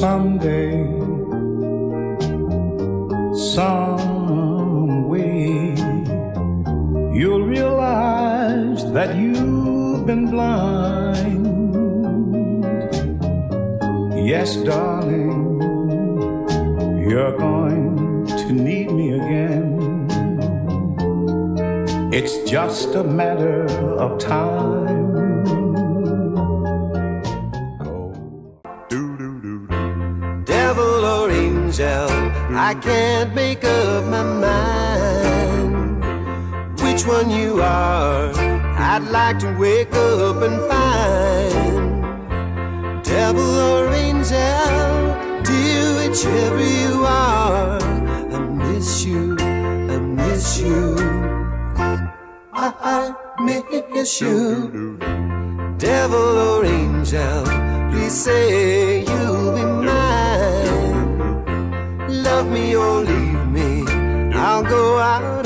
someday, some way, you'll realize that you've been blind. Yes, darling, you're going to need me again. It's just a matter of time. Angel, I can't make up my mind which one you are. I'd like to wake up and find devil or angel, dear, whichever you are. I miss you, I miss you, I, I miss you. Devil or angel, please say Love me or leave me, I'll go out